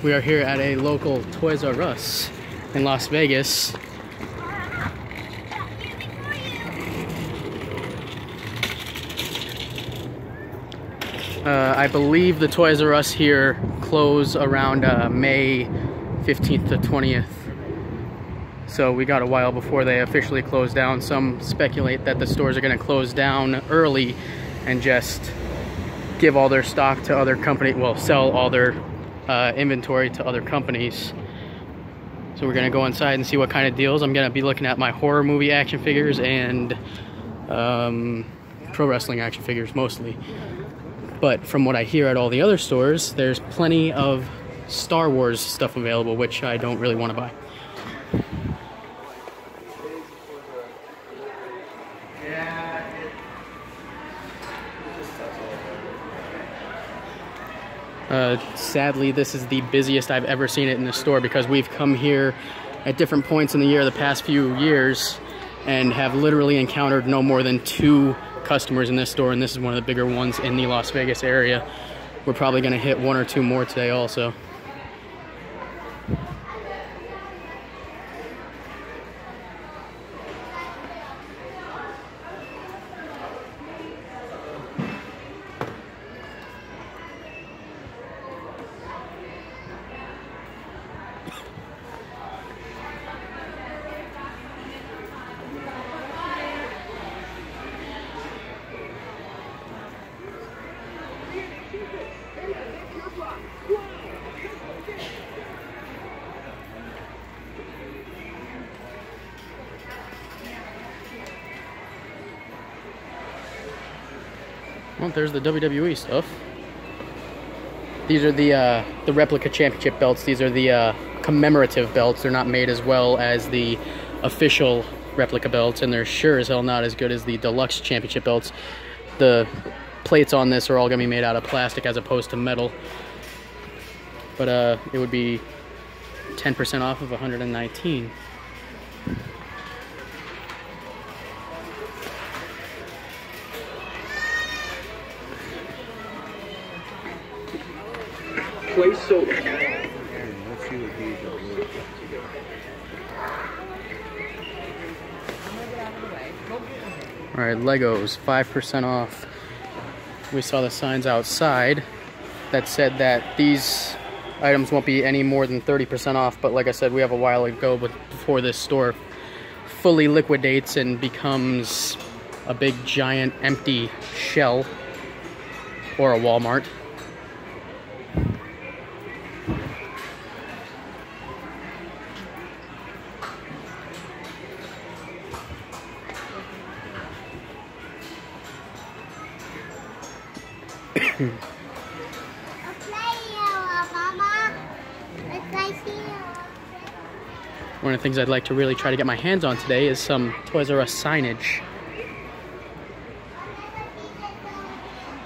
We are here at a local Toys R Us in Las Vegas. Uh, I believe the Toys R Us here close around uh, May 15th to 20th. So we got a while before they officially close down. Some speculate that the stores are going to close down early and just give all their stock to other companies, well, sell all their uh, inventory to other companies. So we're gonna go inside and see what kind of deals. I'm gonna be looking at my horror movie action figures and um, pro wrestling action figures mostly. But from what I hear at all the other stores, there's plenty of Star Wars stuff available, which I don't really want to buy. Uh, sadly, this is the busiest I've ever seen it in the store because we've come here at different points in the year the past few years and have literally encountered no more than two customers in this store and this is one of the bigger ones in the Las Vegas area. We're probably going to hit one or two more today also. Well, there's the WWE stuff. These are the uh, the replica championship belts. These are the uh, commemorative belts. They're not made as well as the official replica belts, and they're sure as hell not as good as the deluxe championship belts. The plates on this are all gonna be made out of plastic as opposed to metal. But uh, it would be 10% off of 119. So. All right, Legos, 5% off. We saw the signs outside that said that these items won't be any more than 30% off, but like I said, we have a while to go before this store fully liquidates and becomes a big giant empty shell or a Walmart. Things I'd like to really try to get my hands on today is some Toys R Us signage.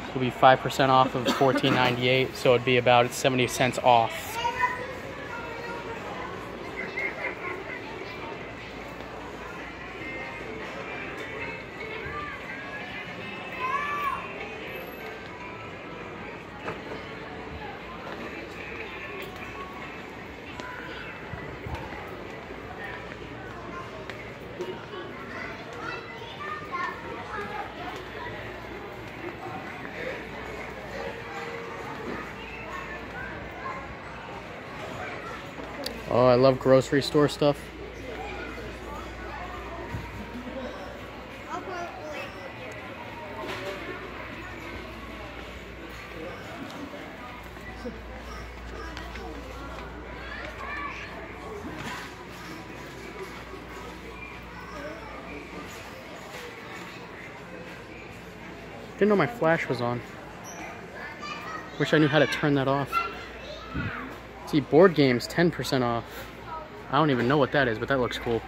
It'll be 5% off of $14.98, so it'd be about 70 cents off. I love grocery store stuff. Didn't know my flash was on. Wish I knew how to turn that off. See, board games, 10% off. I don't even know what that is, but that looks cool.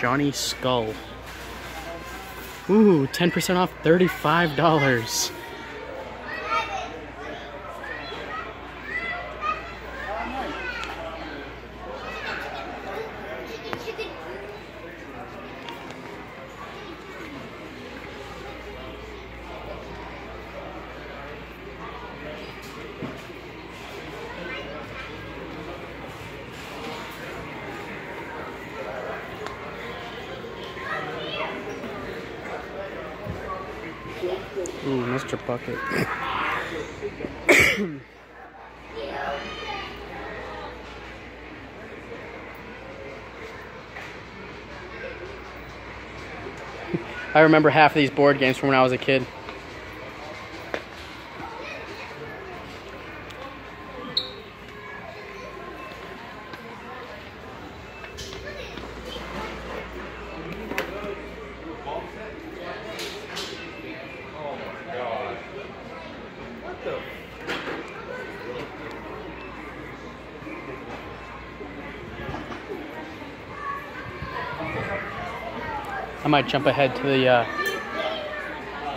Johnny Skull. Ooh, 10% off, $35. Extra bucket. I remember half of these board games from when I was a kid. Might jump ahead to the uh,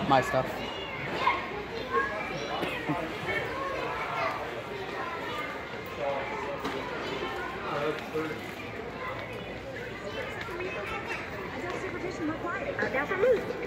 my stuff. now for me.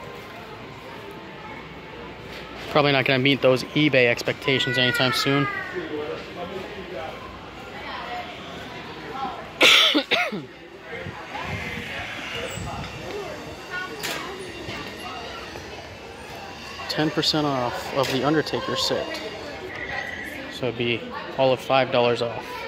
Probably not going to meet those eBay expectations anytime soon. Ten percent off of the Undertaker set. So it'd be all of five dollars off.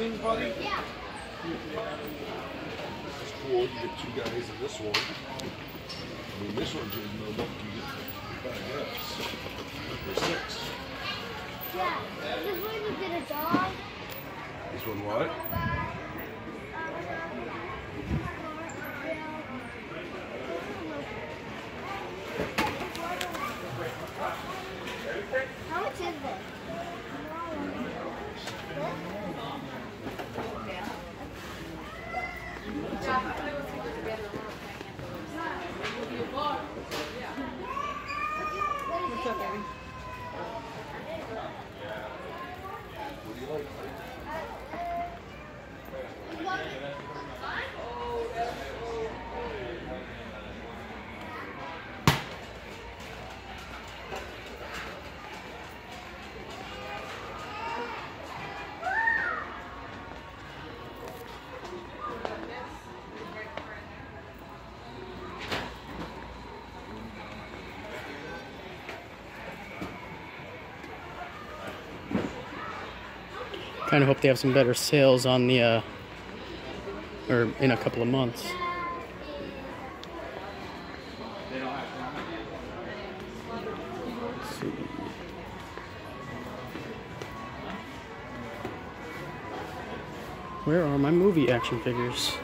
You like these things, buddy? Yeah. It's cool. You get two guys in this one. I mean, this one's just no look. You get five guys. Or six. Yeah, this one you get a dog. This one what? Kind of hope they have some better sales on the, uh, or in a couple of months. Where are my movie action figures?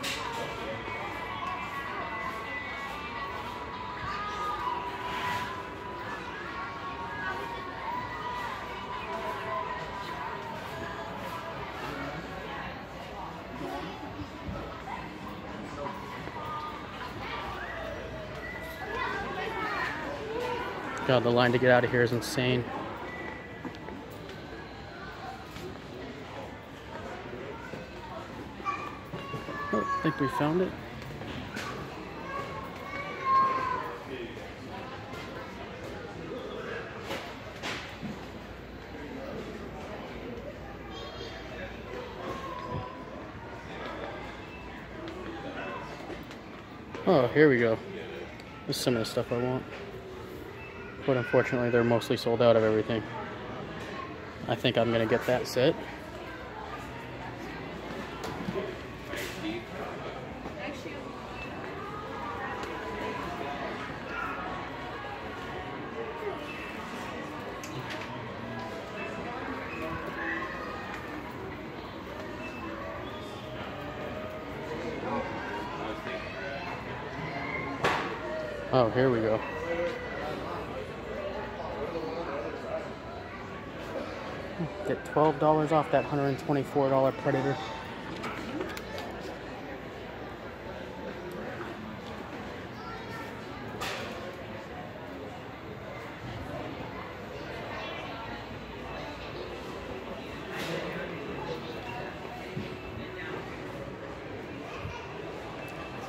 God, the line to get out of here is insane. Oh, I think we found it. Oh, here we go. This is some of the stuff I want. But unfortunately, they're mostly sold out of everything. I think I'm gonna get that set. Oh, here we go. Get $12 off that $124 Predator.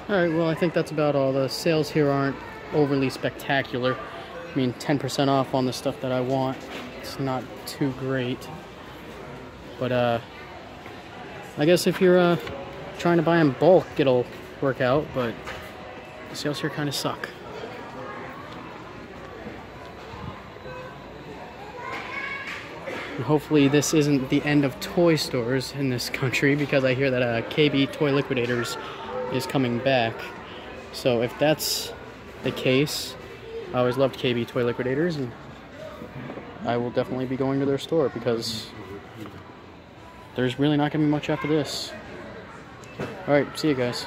Alright, well, I think that's about all. The sales here aren't overly spectacular. I mean, 10% off on the stuff that I want. It's not too great. But, uh, I guess if you're, uh, trying to buy in bulk, it'll work out, but the sales here kind of suck. Hopefully this isn't the end of toy stores in this country because I hear that uh, KB Toy Liquidators is coming back. So if that's the case, I always loved KB Toy Liquidators and I will definitely be going to their store because there's really not going to be much after this. Alright, see you guys.